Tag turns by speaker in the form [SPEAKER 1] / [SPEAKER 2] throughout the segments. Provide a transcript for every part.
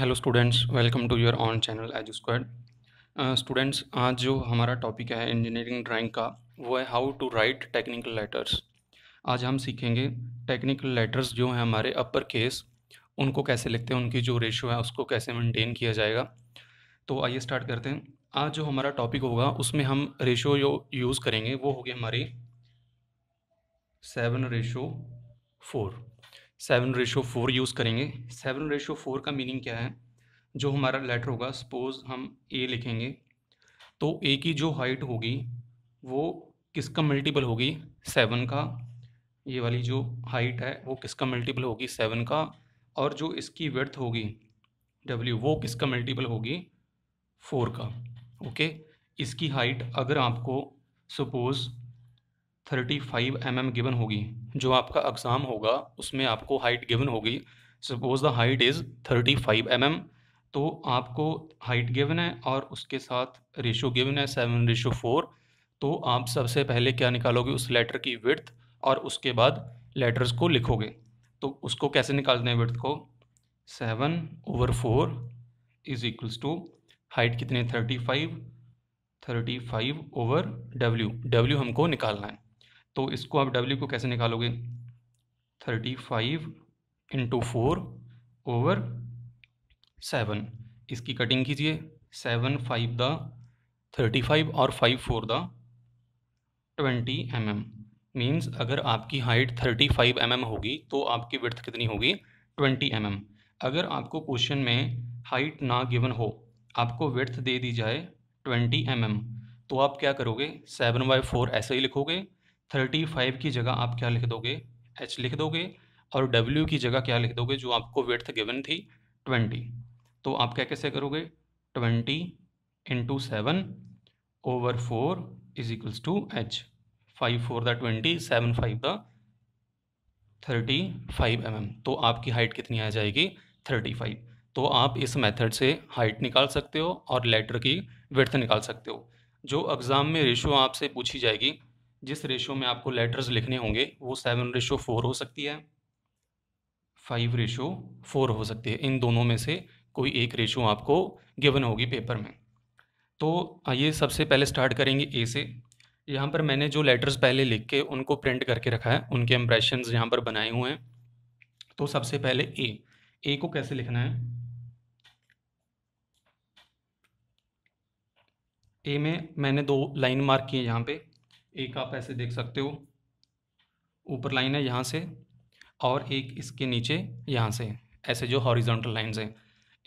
[SPEAKER 1] Hello students welcome to your own channel Edge Squad students आज जो हमारा topic है इंजीनियरिंग ड्राइंग का, वो है how to write technical letters आज हम सीखेंगे टेक्निकल लेटर्स जो हैं हमारे अपर केस उनको कैसे लिखते हैं, उनकी जो रेशो है, उसको कैसे मेंटेन किया जाएगा। तो आइए स्टार्ट करते हैं। आज जो हमारा टॉपिक होगा, उसमें हम रेशो जो यूज़ करेंगे। वो होगी हमारी seven ratio four seven ratio four use करेंगे। सेवन रेशो फोर का मीनिंग क्या है? जो हमारा लेटर होगा, सपोज़ हम ए लिखेंगे तो ए की जो हाइट होगी, वो किसका मल्टीपल होगी? सेवन का। ये वाली जो हाइट है, वो किसका मल्टीपल होगी? सेवन का। और जो इसकी वर्थ होगी डब्ल्यू वो किसका मल्टीपल होगी? फोर का। ओके? इसकी हाइट अगर आपको suppose thirty five M M given होगी। जो आपका एग्ज़ाम होगा, उसमें आपको हाइट गिवन होगी। Suppose the height is thirty five M M तो आपको हाइट गिवन है और उसके साथ रेशो गिवन है, सेवन रेशो फोर। तो आप सबसे पहले क्या निकालोगे? उस लेटर की विर्थ और उसके बाद लेटर्स को लिखोगे। तो उसको कैसे निकालते हैं विर्थ को? Seven over four is equals to height कितने thirty five thirty five over W. W हमको निकालना है। तो इसको आप डब्ल्यू को कैसे निकालोगे? Thirty five into four over seven इसकी कटिंग कीजिए। Seven five the thirty five और five four the twenty M M means अगर आपकी height thirty five M M होगी तो आपकी विर्थ कितनी होगी? ट्वेंटी एम एम अगर आपको क्वेश्चन में हाइट ना गिवन हो, आपको विर्थ दे दी जाए ट्वेंटी एम एम तो आप क्या करोगे? सेवन बाई फोर ऐसे ही लिखोगे। थर्टी फाइव की जगह आप क्या लिख दोगे? एच लिख दोगे और डब्ल्यू की जगह क्या लिख दोगे जो आपको वेथ गिवन थी? ट्वेंटी। तो आप क्या कैसे करोगे? Twenty into seven over four is equals to H five four the twenty seven five the thirty five M M तो आपकी हाइट कितनी आ जाएगी? थर्टी फाइव तो आप इस मेथड से हाइट निकाल सकते हो और लेटर की विर्थ निकाल सकते हो। जो एग्ज़ाम में रेशो आपसे पूछी जाएगी जिस रेशो में आपको लेटर्स लिखने होंगे, वो सेवन रेशो फोर हो सकती है फाइव रेशो फोर हो सकती है। इन दोनों में से कोई एक रेशो आपको गिवन होगी पेपर में। तो आइए सबसे पहले स्टार्ट करेंगे ए से। यहाँ पर मैंने जो लेटर्स पहले लिख के उनको प्रिंट करके रखा है, उनके इम्प्रेशन यहाँ पर बनाए हुए हैं। तो सबसे पहले ए ए को कैसे लिखना है? ए में मैंने दो लाइन मार्क किए यहाँ पे। एक आप ऐसे देख सकते हो। ऊपर लाइन है यहाँ से और एक इसके नीचे यहाँ से, ऐसे जो हॉरिजॉन्टल लाइंस हैं।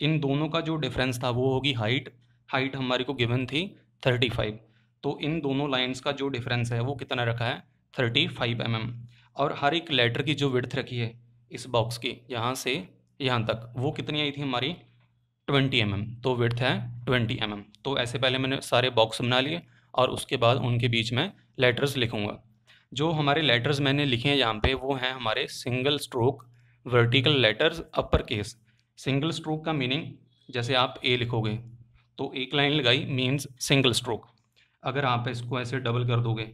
[SPEAKER 1] इन दोनों का जो डिफरेंस था वो होगी हाइट हाइट हमारी को गिवन थी थर्टी फाइव तो इन दोनों लाइंस का जो डिफरेंस है वो कितना रखा है? थर्टी फाइव एम एम और हर एक लेटर की जो विड्थ रखी है इस बॉक्स की, यहाँ से यहाँ तक, वो कितनी आई थी हमारी? ट्वेंटी एम एम तो विड्थ है ट्वेंटी एम एम तो ऐसे पहले मैंने सारे बॉक्स बना लिए। और उसके बाद उनके बीच में लेटर्स लिखूँगा। जो हमारे लेटर्स मैंने लिखे हैं यहाँ पे, वो हैं हमारे single stroke vertical letters upper case single stroke का मीनिंग जैसे आप ए लिखोगे तो एक लाइन लगाई मीन्स सिंगल स्ट्रोक अगर आप इसको ऐसे डबल कर दोगे,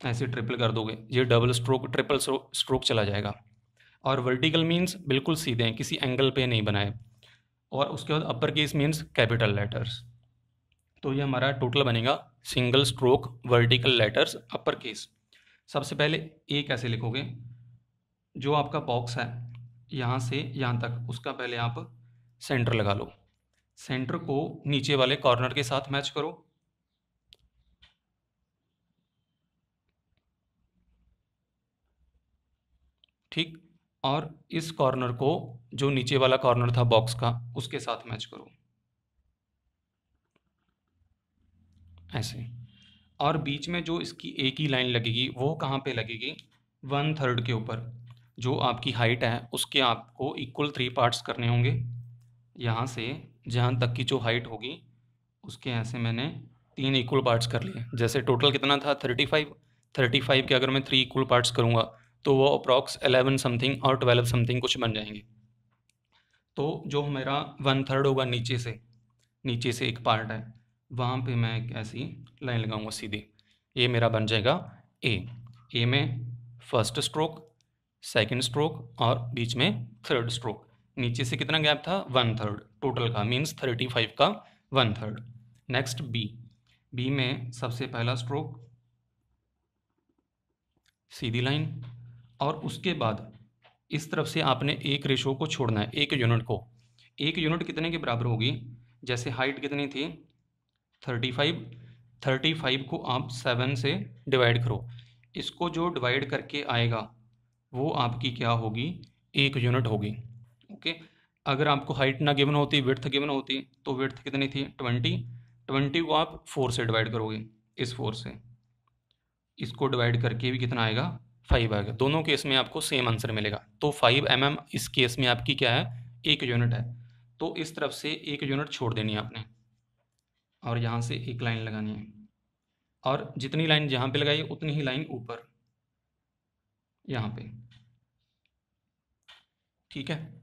[SPEAKER 1] ऐसे ट्रिपल कर दोगे, ये डबल स्ट्रोक ट्रिपल स्ट्रोक चला जाएगा। और वर्टिकल मीन्स बिल्कुल सीधे हैं, किसी एंगल पे नहीं बनाए। और उसके बाद upper case means capital letters तो ये हमारा टोटल बनेगा single stroke vertical letters upper case. सबसे पहले ए कैसे लिखोगे? जो आपका बॉक्स है, यहाँ से यहाँ तक, उसका पहले आप सेंटर लगा लो। सेंटर को नीचे वाले कॉर्नर के साथ मैच करो। ठीक? और इस कॉर्नर को, जो नीचे वाला कॉर्नर था बॉक्स का, उसके साथ मैच करो। ऐसे। और बीच में जो इसकी एक ही लाइन लगेगी, वो कहाँ पे लगेगी? वन थर्ड के ऊपर। जो आपकी हाइट है, उसके आपको इक्वल थ्री पार्ट्स करने होंगे। यहाँ से जहाँ तक की जो हाइट होगी, उसके ऐसे मैंने तीन इक्वल पार्ट्स कर लिए। जैसे टोटल कितना था? थर्टी फाइव थर्टी फाइव के अगर मैं थ्री इक्वल पार्ट्स करूँगा तो वो अप्रॉक्स एलेवन समथिंग और ट्वेल्व समथिंग कुछ बन जाएँगे। तो जो मेरा वन थर्ड होगा नीचे से नीचे से एक पार्ट है। वहाँ पे मैं एक ऐसी लाइन लगाऊँगा सीधी। ये मेरा बन जाएगा ए ए में फ़र्स्ट स्ट्रोक सेकंड स्ट्रोक और बीच में थर्ड स्ट्रोक नीचे से कितना गैप था? वन थर्ड टोटल का मीन्स थर्टी फाइव का one third next B B में सबसे पहला स्ट्रोक सीधी लाइन और उसके बाद इस तरफ़ से आपने एक रेशो को छोड़ना है, एक यूनिट को। एक यूनिट कितने के बराबर होगी? जैसे हाइट कितनी थी? थर्टी फाइव थर्टी फाइव को आप सेवन से डिवाइड करो। इसको जो डिवाइड करके आएगा, वो आपकी क्या होगी? एक यूनिट होगी। ओके? अगर आपको हाइट ना गिवन होती विर्थ गिवन होती तो विर्थ कितनी थी? ट्वेंटी। ट्वेंटी को आप फोर से डिवाइड करोगे, इस फोर से। इसको डिवाइड करके भी कितना आएगा? फाइव आएगा। दोनों केस में आपको सेम आंसर मिलेगा। तो फाइव एम mm इस केस में आपकी क्या है? एक यूनिट है। तो इस तरफ़ से एक यूनिट छोड़ देनी है आपने। और यहाँ से एक लाइन लगानी है। और जितनी लाइन जहाँ पे लगाई, उतनी ही लाइन ऊपर। यहाँ पे। ठीक है?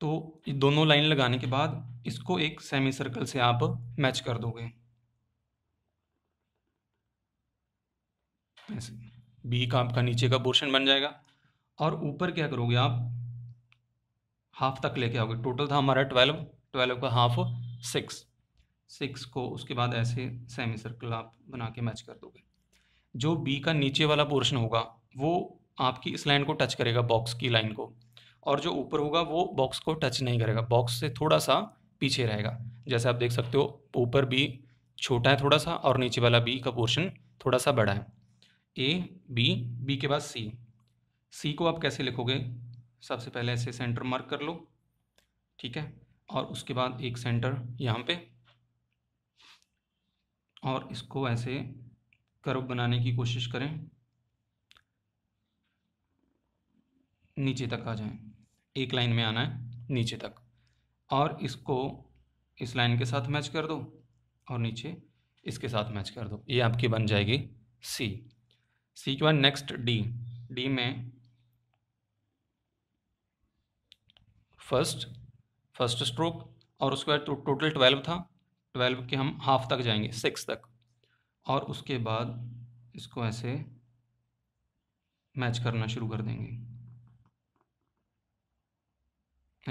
[SPEAKER 1] तो दोनों लाइन लगाने के बाद इसको एक सेमी सर्कल से आप मैच कर दोगे। ऐसे। बी का आपका नीचे का पोर्शन बन जाएगा। और ऊपर क्या करोगे आप? हाफ़ तक लेके आओगे। टोटल था हमारा ट्वेल्व ट्वेल्व का हाफ़ सिक्स सिक्स को उसके बाद ऐसे सेमी सर्कल आप बना के मैच कर दोगे। जो बी का नीचे वाला पोर्शन होगा, वो आपकी इस लाइन को टच करेगा, बॉक्स की लाइन को। और जो ऊपर होगा, वो बॉक्स को टच नहीं करेगा, बॉक्स से थोड़ा सा पीछे रहेगा। जैसे आप देख सकते हो, ऊपर बी छोटा है थोड़ा सा और नीचे वाला बी का पोर्शन थोड़ा सा बड़ा है। ए बी बी के बाद सी सी को आप कैसे लिखोगे? सबसे पहले ऐसे सेंटर मार्क कर लो, ठीक है? और उसके बाद एक सेंटर यहाँ पे और इसको ऐसे कर्व बनाने की कोशिश करें। नीचे तक आ जाए। एक लाइन में आना है, नीचे तक। और इसको इस लाइन के साथ मैच कर दो और नीचे इसके साथ मैच कर दो। ये आपकी बन जाएगी सी सी के बाद नेक्स्ट डी डी में फ़र्स्ट फ़र्स्ट स्ट्रोक और उसके बाद टोटल ट्वेल्व था। ट्वेल्व के हम हाफ़ तक जाएँगे, सिक्स तक। और उसके बाद इसको ऐसे मैच करना शुरू कर देंगे।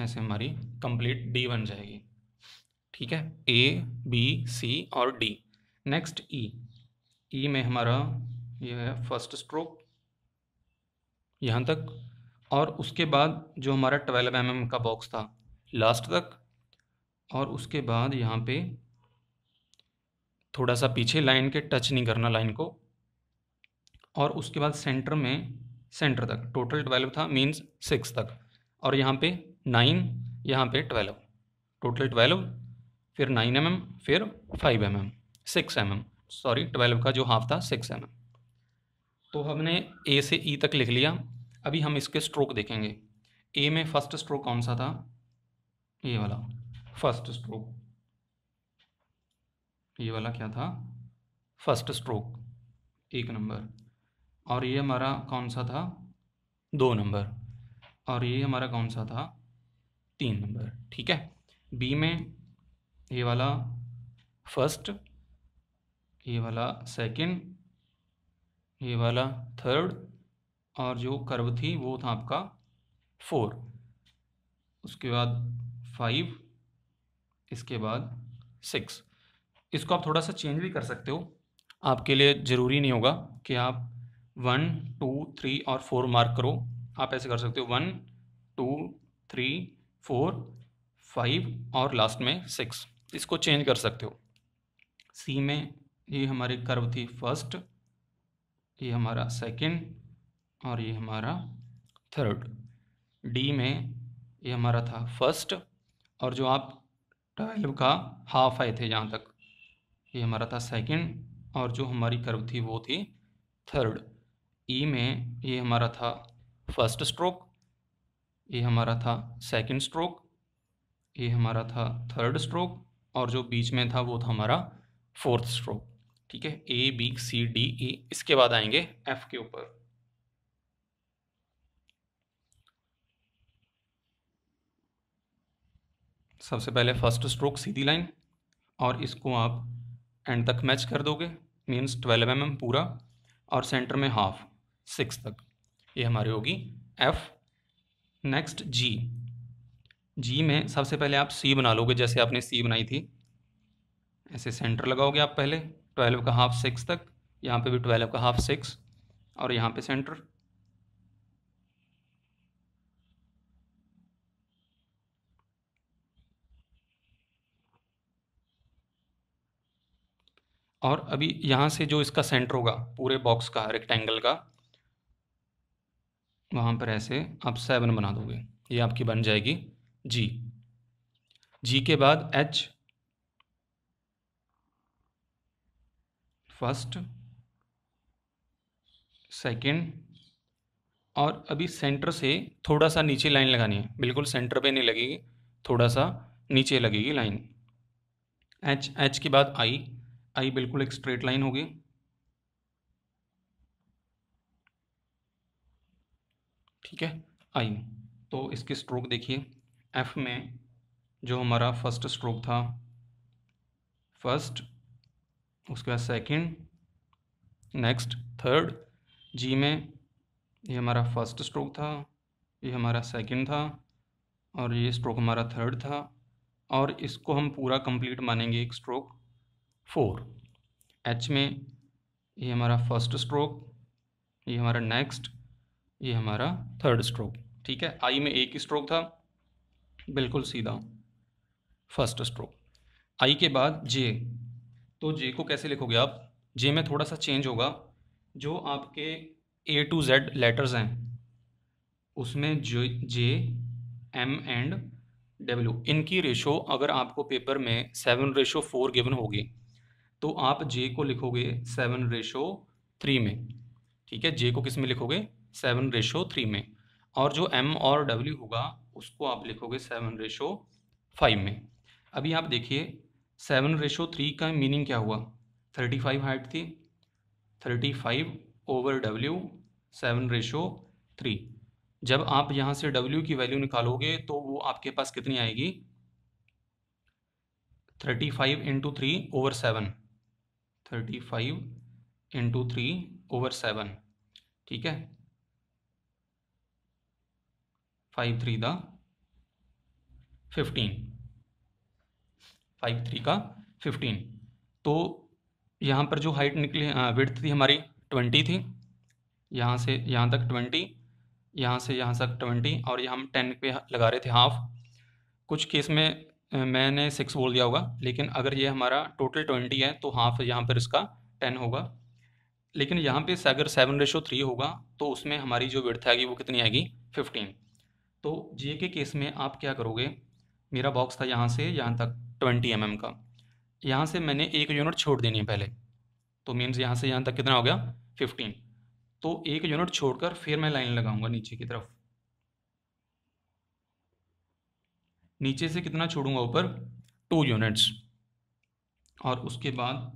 [SPEAKER 1] ऐसे हमारी कंप्लीट डी बन जाएगी। ठीक है? ए बी सी और डी नेक्स्ट ई ई में हमारा ये है फ़र्स्ट स्ट्रोक यहाँ तक। और उसके बाद जो हमारा ट्वेल्व एम mm का बॉक्स था लास्ट तक। और उसके बाद यहाँ पे थोड़ा सा पीछे लाइन के टच नहीं करना लाइन को। और उसके बाद सेंटर में सेंटर तक टोटल ट्वेल्व था मीन्स सिक्स तक। और यहाँ पे नाइन यहाँ पे ट्वेल्व। टोटल ट्वेल्व फिर नाइन एम mm, फिर five M M six M M sorry twelve का जो हाफ़ था सिक्स एम एम तो हमने ए से ई e तक लिख लिया। अभी हम इसके स्ट्रोक देखेंगे। ए में फ़र्स्ट स्ट्रोक कौन सा था? ये वाला फ़र्स्ट स्ट्रोक ये वाला क्या था? First stroke. एक नंबर। और ये हमारा कौन सा था? दो नंबर। और ये हमारा कौन सा था? तीन नंबर। ठीक है? बी में ये वाला फ़र्स्ट। ये वाला सेकंड। ये वाला थर्ड। और जो कर्व थी वो था आपका फोर। उसके बाद फाइव। इसके बाद सिक्स। इसको आप थोड़ा सा चेंज भी कर सकते हो। आपके लिए ज़रूरी नहीं होगा कि आप वन टू थ्री और फोर मार्क करो। आप ऐसे कर सकते हो one two three four five और लास्ट में सिक्स इसको चेंज कर सकते हो। सी में ये हमारी कर्व थी फ़र्स्ट ये हमारा सेकंड और ये हमारा थर्ड डी में ये हमारा था फ़र्स्ट और जो आप ट्वेल्व का हाफ़ आए थे जहाँ तक। ये हमारा था सेकंड और जो हमारी कर्व थी वो थी थर्ड ई e में ये हमारा था फ़र्स्ट स्ट्रोक ये हमारा था सेकंड स्ट्रोक ये हमारा था थर्ड स्ट्रोक और जो बीच में था वो था हमारा फोर्थ स्ट्रोक ठीक है? ए बी सी डी ई इसके बाद आएँगे एफ़ के ऊपर. सबसे पहले फ़र्स्ट स्ट्रोक सीधी लाइन और इसको आप एंड तक मैच कर दोगे मीन्स ट्वेल्व एम पूरा, और सेंटर में हाफ़ सिक्स तक। ये हमारी होगी एफ़ नेक्स्ट जी जी में सबसे पहले आप सी बना लोगे, जैसे आपने सी बनाई थी। ऐसे सेंटर लगाओगे आप पहले ट्वेल्व का हाफ़ सिक्स तक, यहाँ पे भी ट्वेल्व का हाफ़ सिक्स और यहाँ पे सेंटर और अभी यहाँ से जो इसका सेंटर होगा, पूरे बॉक्स का रेक्टेंगल का, वहाँ पर ऐसे आप सेवन बना दोगे। ये आपकी बन जाएगी जी जी के बाद एच फ़र्स्ट सेकंड और अभी सेंटर से थोड़ा सा नीचे लाइन लगानी है। बिल्कुल सेंटर पे नहीं लगेगी, थोड़ा सा नीचे लगेगी लाइन एच एच के बाद आई आई बिल्कुल एक स्ट्रेट लाइन होगी। ठीक है, आई। तो इसके स्ट्रोक देखिए एफ़ में जो हमारा फ़र्स्ट स्ट्रोक था फ़र्स्ट उसके बाद सेकंड नेक्स्ट थर्ड जी में ये हमारा फ़र्स्ट स्ट्रोक था, ये हमारा सेकंड था, और ये स्ट्रोक हमारा थर्ड था, और इसको हम पूरा कंप्लीट मानेंगे एक स्ट्रोक फोर। एच में ये हमारा फ़र्स्ट स्ट्रोक ये हमारा नेक्स्ट ये हमारा थर्ड स्ट्रोक ठीक है? आई में एक ही स्ट्रोक था। बिल्कुल सीधा। फ़र्स्ट स्ट्रोक आई के बाद जे तो जे को कैसे लिखोगे आप? जे में थोड़ा सा चेंज होगा। जो आपके ए टू जेड लेटर्स हैं, उसमें जो जे एम एंड डब्ल्यू इनकी रेशो अगर आपको पेपर में सेवन रेशो फोर गिवन होगी तो आप जे को लिखोगे सेवन रेशो थ्री में। ठीक है? जे को किसमें लिखोगे? सेवन रेशो थ्री में। और जो एम और डब्ल्यू होगा, उसको आप लिखोगे सेवन रेशो फाइव में। अभी आप देखिए सेवन रेशो थ्री का मीनिंग क्या हुआ? थर्टी फाइव हाइट थी। Thirty five over W seven ratio three जब आप यहाँ से डब्ल्यू की वैल्यू निकालोगे तो वो आपके पास कितनी आएगी? Thirty five into three over seven thirty five into three over seven ठीक है? Five three the fifteen five three का फिफ्टीन तो यहाँ पर जो हाइट निकली विड्थ थी हमारी ट्वेंटी थी। यहाँ से, यहाँ तक ट्वेंटी यहाँ से यहाँ तक ट्वेंटी और यहाँ हम टेन पे लगा रहे थे हाफ़ कुछ केस में मैंने सिक्स बोल दिया होगा, लेकिन अगर ये हमारा टोटल ट्वेंटी है तो हाफ़ यहाँ पर इसका टेन होगा। लेकिन यहाँ पे अगर सेवन रेशो थ्री होगा तो उसमें हमारी जो विड्थ आएगी वो कितनी आएगी? फिफ्टीन तो जे के केस में आप क्या करोगे? मेरा बॉक्स था यहाँ से, यहाँ तक ट्वेंटी एम का। यहाँ से मैंने एक यूनिट छोड़ देनी है पहले। तो मीन्स यहाँ से यहाँ तक कितना हो गया? फिफ्टीन तो एक यूनिट छोड़कर फिर मैं लाइन लगाऊँगा नीचे की तरफ़। नीचे से कितना छोड़ूँगा ऊपर? टू यूनिट्स और उसके बाद,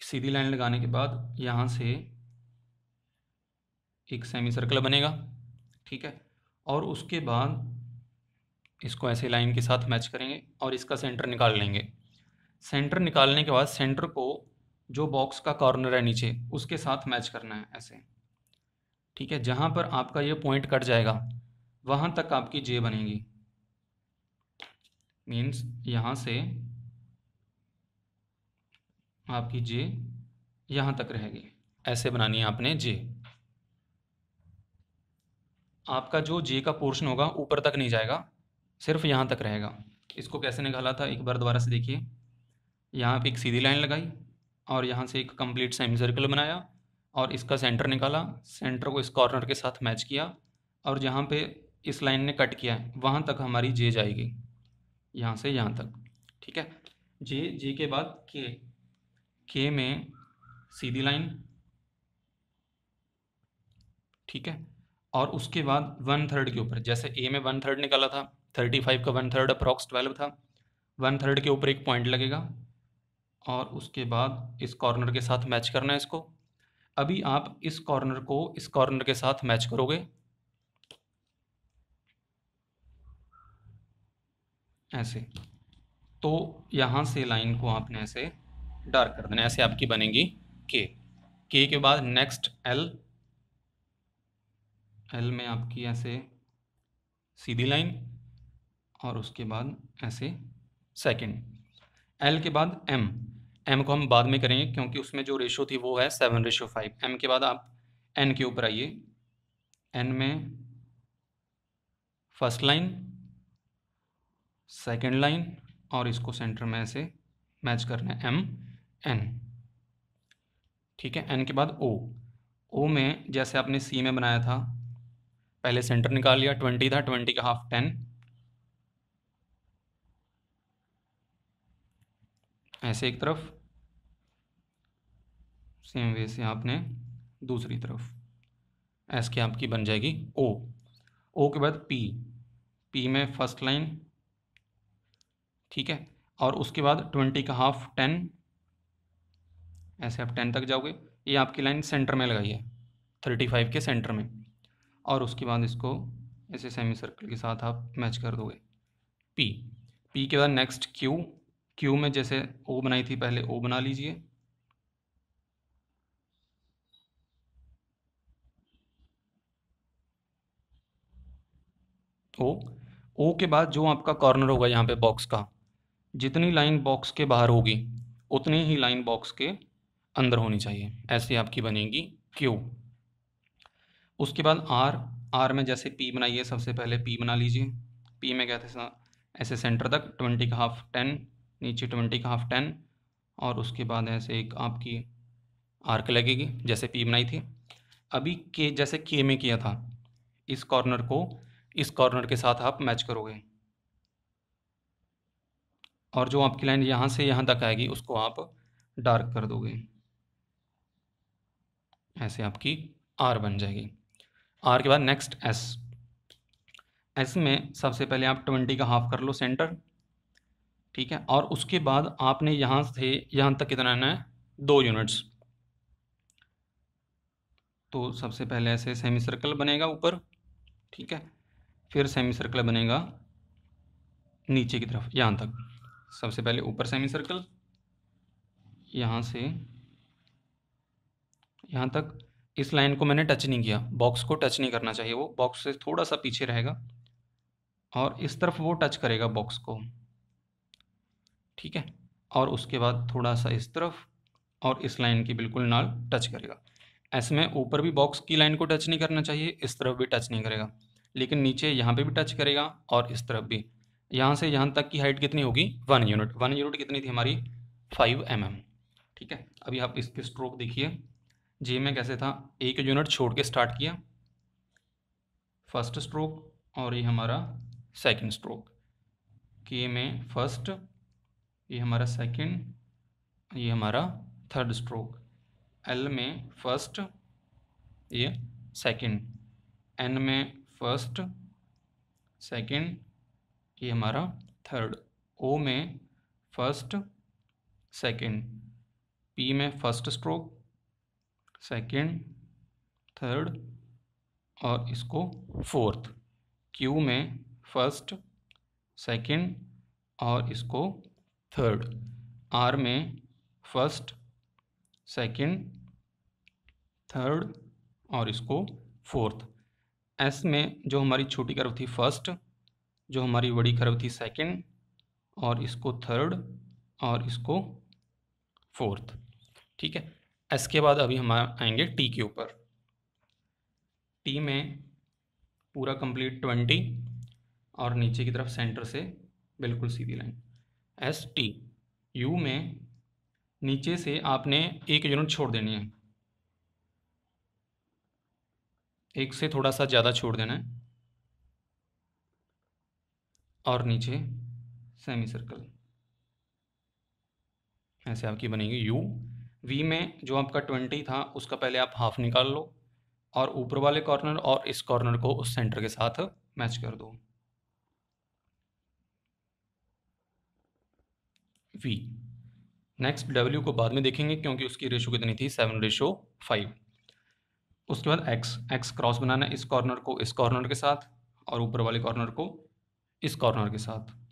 [SPEAKER 1] सीधी लाइन लगाने के बाद यहाँ से एक सेमी सर्कल बनेगा, ठीक है? और उसके बाद इसको ऐसे लाइन के साथ मैच करेंगे और इसका सेंटर निकाल लेंगे। सेंटर निकालने के बाद सेंटर को जो बॉक्स का कॉर्नर है नीचे, उसके साथ मैच करना है ऐसे। ठीक है? जहाँ पर आपका ये पॉइंट कट जाएगा, वहाँ तक आपकी जे बनेगी। मीन्स यहाँ से आपकी जे यहाँ तक रहेगी। ऐसे बनानी है आपने जे आपका जो जे का पोर्शन होगा, ऊपर तक नहीं जाएगा, सिर्फ़ यहाँ तक रहेगा। इसको कैसे निकाला था? एक बार दोबारा से देखिए। यहाँ पे एक सीधी लाइन लगाई और यहाँ से एक कंप्लीट सेमी सर्कल बनाया और इसका सेंटर निकाला। सेंटर को इस कॉर्नर के साथ मैच किया और जहाँ पे इस लाइन ने कट किया है, वहाँ तक हमारी जे जाएगी। यहाँ से यहाँ तक, ठीक है? जे जे के बाद के के में सीधी लाइन, ठीक है? और उसके बाद वन थर्ड के ऊपर, जैसे ए में वन थर्ड निकाला था थर्टी फाइव का वन थर्ड अप्रॉक्स ट्वेल्व था वन थर्ड के ऊपर एक पॉइंट लगेगा, और उसके बाद इस कॉर्नर के साथ मैच करना है इसको। अभी आप इस कॉर्नर को इस कॉर्नर के साथ मैच करोगे ऐसे। तो यहाँ से लाइन को आपने ऐसे डार्क कर देना, ऐसे आपकी बनेगी के के के बाद नेक्स्ट एल एल में आपकी ऐसे सीधी लाइन और उसके बाद ऐसे सेकंड एल के बाद एम एम को हम बाद में करेंगे क्योंकि उसमें जो रेशो थी वो है सेवन रेशो फाइव एम के बाद आप एन के ऊपर आइए। एन में फ़र्स्ट लाइन सेकेंड लाइन और इसको सेंटर में ऐसे मैच करना है एम एन ठीक है एन के बाद ओ ओ में जैसे आपने सी में बनाया था, पहले सेंटर निकाल लिया, ट्वेंटी था, ट्वेंटी का हाफ़ टेन। ऐसे एक तरफ़ सेम वे से आपने दूसरी तरफ़। एस की आपकी बन जाएगी ओ ओ के बाद पी पी में फ़र्स्ट लाइन ठीक है? और उसके बाद ट्वेंटी का हाफ़ टेन, ऐसे आप टेन तक जाओगे, ये आपकी लाइन सेंटर में लगाई है, थर्टी फाइव के सेंटर में। और उसके बाद इसको ऐसे सेमी सर्कल के साथ आप मैच कर दोगे। पी पी के बाद नेक्स्ट क्यू क्यू में जैसे ओ बनाई थी पहले ओ बना लीजिए। ओ ओ के बाद जो आपका कॉर्नर होगा यहाँ पे बॉक्स का जितनी लाइन बॉक्स के बाहर होगी, उतनी ही लाइन बॉक्स के अंदर होनी चाहिए। ऐसी आपकी बनेगी क्यू उसके बाद आर आर में जैसे पी बनाइए, सबसे पहले पी बना लीजिए। पी में क्या था ऐसे सेंटर तक ट्वेंटी का हाफ़ टेन नीचे ट्वेंटी का हाफ़ टेन और उसके बाद ऐसे एक आपकी आर्क लगेगी, जैसे पी बनाई थी। अभी के जैसे के में किया था, इस कॉर्नर को, इस कॉर्नर के साथ आप मैच करोगे। और जो आपकी लाइन यहाँ से यहाँ तक आएगी, उसको आप डार्क कर दोगे। ऐसे आपकी आर बन जाएगी। आर के बाद नेक्स्ट एस एस में सबसे पहले आप ट्वेंटी का हाफ़ कर लो सेंटर ठीक है? और उसके बाद आपने यहाँ से यहाँ तक कितना आना है? दो यूनिट्स तो सबसे पहले ऐसे सेमी सर्कल बनेगा ऊपर, ठीक है? फिर सेमी सर्कल बनेगा नीचे की तरफ़, यहाँ तक। सबसे पहले ऊपर सेमी सर्कल यहाँ से, यहाँ तक। इस लाइन को मैंने टच नहीं किया। बॉक्स को टच नहीं करना चाहिए। वो बॉक्स से थोड़ा सा पीछे रहेगा और इस तरफ़ वो टच करेगा बॉक्स को। ठीक है? और उसके बाद थोड़ा सा इस तरफ़ और इस लाइन की बिल्कुल नाल टच करेगा। ऐसे में ऊपर भी बॉक्स की लाइन को टच नहीं करना चाहिए, इस तरफ़ भी टच नहीं करेगा। लेकिन नीचे यहाँ पे भी टच करेगा और इस तरफ़ भी। यहाँ से यहाँ तक की हाइट कितनी होगी? वन यूनिट वन यूनिट कितनी थी हमारी? फाइव एम mm, ठीक है? अभी आप इसके स्ट्रोक देखिए। जे में कैसे था? एक यूनिट छोड़ के स्टार्ट किया। फ़र्स्ट स्ट्रोक और ये हमारा सेकंड स्ट्रोक के में फ़र्स्ट ये हमारा सेकंड ये हमारा थर्ड स्ट्रोक एल में फ़र्स्ट ये सेकंड एन में फ़र्स्ट सेकंड ये हमारा थर्ड ओ में फ़र्स्ट सेकंड पी में फ़र्स्ट स्ट्रोक सेकंड थर्ड और इसको फोर्थ क्यू में फ़र्स्ट सेकंड और इसको थर्ड आर में फ़र्स्ट सेकंड थर्ड और इसको फोर्थ एस में जो हमारी छोटी कर्व थी फ़र्स्ट जो हमारी बड़ी कर्व थी सेकेंड और इसको थर्ड और इसको फोर्थ ठीक है? एस के बाद अभी हम आएँगे टी के ऊपर। टी में पूरा कंप्लीट ट्वेंटी और नीचे की तरफ़ सेंटर से बिल्कुल सीधी लाइन एस टी यू में नीचे से आपने एक यूनिट छोड़ देनी है। एक से थोड़ा सा ज़्यादा छोड़ देना है। और नीचे सेमी सर्कल ऐसे आपकी बनेगी यू वी में जो आपका ट्वेंटी था, उसका पहले आप हाफ़ निकाल लो और ऊपर वाले कॉर्नर और इस कॉर्नर को उस सेंटर के साथ मैच कर दो। वी नेक्स्ट डब्ल्यू को बाद में देखेंगे क्योंकि उसकी रेशो कितनी थी? सेवन रेशो फाइव उसके बाद एक्स एक्स क्रॉस बनाना इस कॉर्नर को इस कॉर्नर के साथ और ऊपर वाले कॉर्नर को इस कॉर्नर के साथ।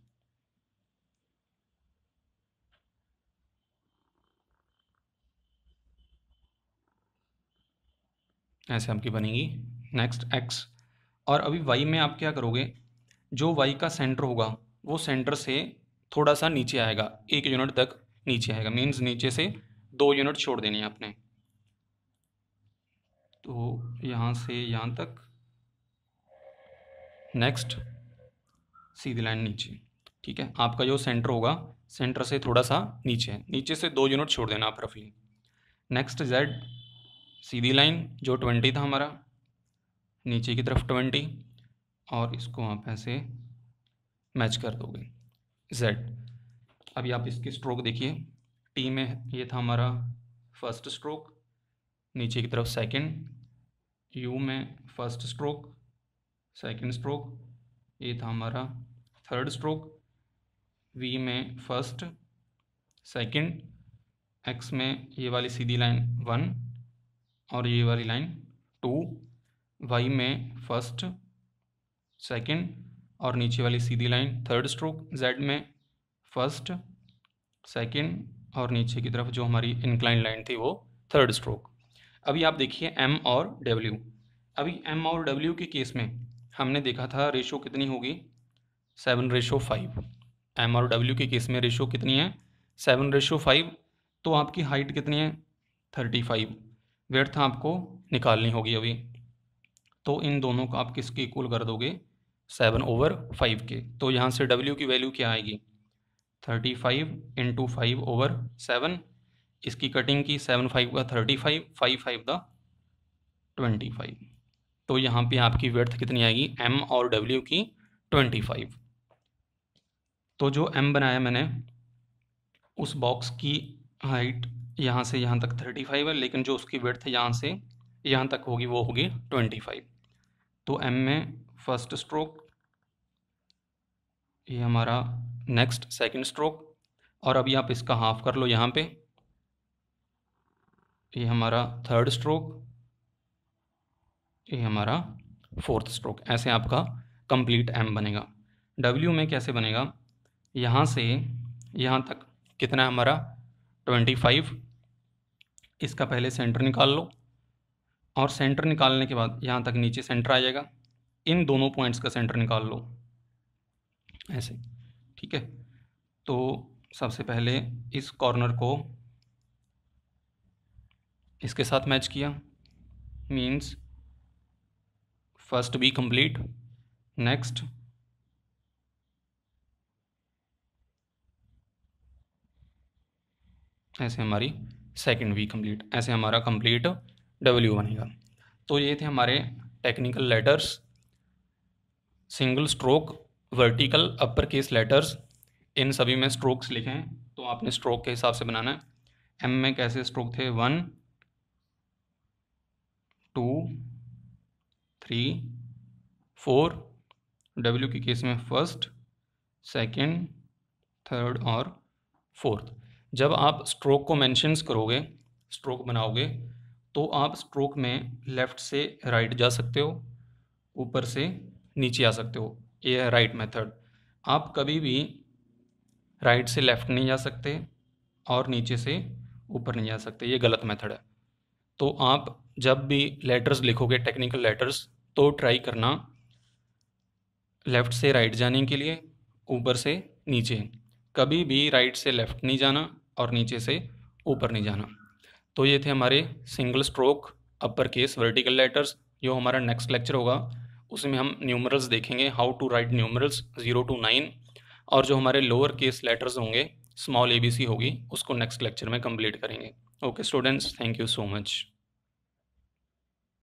[SPEAKER 1] ऐसे आपकी बनेगी। नेक्स्ट एक्स और अभी वाई में आप क्या करोगे? जो वाई का सेंटर होगा, वो सेंटर से थोड़ा सा नीचे आएगा। एक यूनिट तक नीचे आएगा। मीन्स नीचे से दो यूनिट छोड़ देनी है आपने। तो यहाँ से यहाँ तक। नेक्स्ट सीधी लाइन नीचे। ठीक है? आपका जो सेंटर होगा सेंटर से थोड़ा सा नीचे नीचे से दो यूनिट छोड़ देना आप रफली नेक्स्ट जेड सीधी लाइन, जो ट्वेंटी था हमारा, नीचे की तरफ़ ट्वेंटी और इसको आप ऐसे मैच कर दोगे। जेड अभी आप इसकी स्ट्रोक देखिए। टी में ये था हमारा फ़र्स्ट स्ट्रोक नीचे की तरफ़ सेकंड यू में फ़र्स्ट स्ट्रोक सेकंड स्ट्रोक ये था हमारा थर्ड स्ट्रोक वी में फ़र्स्ट सेकंड एक्स में ये वाली सीधी लाइन वन और ये वाली लाइन टू वाई में फ़र्स्ट सेकंड और नीचे वाली सीधी लाइन थर्ड स्ट्रोक जेड में फ़र्स्ट सेकंड और नीचे की तरफ़ जो हमारी इंक्लाइन लाइन थी वो थर्ड स्ट्रोक अभी आप देखिए एम और डब्ल्यू अभी एम और डब्ल्यू के केस में हमने देखा था रेशो कितनी होगी? Seven ratio five. एम और डब्ल्यू के केस में रेशो कितनी है? Seven ratio five. तो आपकी हाइट कितनी है? Thirty five. वेथ आपको निकालनी होगी अभी। तो इन दोनों को आप किसके इक्वल कर दोगे? सेवन ओवर फाइव के। तो यहाँ से डब्ल्यू की वैल्यू क्या आएगी? Thirty five into five over seven इसकी कटिंग की सेवन फाइव का thirty five five five the twenty five तो यहाँ पे आपकी वर्थ कितनी आएगी? एम और डब्ल्यू की ट्वेंटी फाइव तो जो एम बनाया मैंने, उस बॉक्स की हाइट यहाँ से यहाँ तक थर्टी फाइव है, लेकिन जो उसकी वर्थ यहाँ से यहाँ तक होगी, वो होगी ट्वेंटी फाइव तो एम में फ़र्स्ट स्ट्रोक ये हमारा नेक्स्ट सेकंड स्ट्रोक और अभी आप इसका हाफ़ कर लो यहाँ पे, ये हमारा थर्ड स्ट्रोक ये हमारा फोर्थ स्ट्रोक ऐसे आपका कंप्लीट एम बनेगा. डब्ल्यू में कैसे बनेगा? यहाँ से यहाँ तक कितना है हमारा? ट्वेंटी फाइव इसका पहले सेंटर निकाल लो और सेंटर निकालने के बाद यहाँ तक नीचे सेंटर आ जाएगा। इन दोनों पॉइंट्स का सेंटर निकाल लो। ऐसे, ठीक है? तो सबसे पहले इस कॉर्नर को इसके साथ मैच किया। Means first B complete next ऐसे हमारी सेकंड वी कंप्लीट ऐसे हमारा कंप्लीट डब्ल्यू बनेगा। तो ये थे हमारे technical letters single stroke vertical upper case letters इन सभी में स्ट्रोक्स लिखे तो आपने स्ट्रोक के हिसाब से बनाना है। एम में कैसे स्ट्रोक थे? One two three four W के केस में फ़र्स्ट सेकंड थर्ड और फोर्थ जब आप स्ट्रोक को मेंशंस करोगे स्ट्रोक बनाओगे तो आप स्ट्रोक में लेफ़्ट से राइट जा सकते हो, ऊपर से नीचे आ सकते हो, ये है राइट मेथड आप कभी भी राइट से लेफ़्ट नहीं जा सकते और नीचे से ऊपर नहीं जा सकते, ये गलत मेथड है. तो आप जब भी लेटर्स लिखोगे टेक्निकल लेटर्स तो ट्राई करना लेफ़्ट से राइट जाने के लिए, ऊपर से नीचे. कभी भी राइट से लेफ़्ट नहीं जाना और नीचे से ऊपर नहीं जाना। तो ये थे हमारे single stroke upper case vertical letters जो हमारा नेक्स्ट लेक्चर होगा। उसमें हम न्यूमरल्स देखेंगे how to write numerals zero to nine और जो हमारे लोअर केस लेटर्स होंगे स्मॉल ए बी सी होगी, उसको नेक्स्ट लेक्चर में कंप्लीट करेंगे। Okay students thank you so much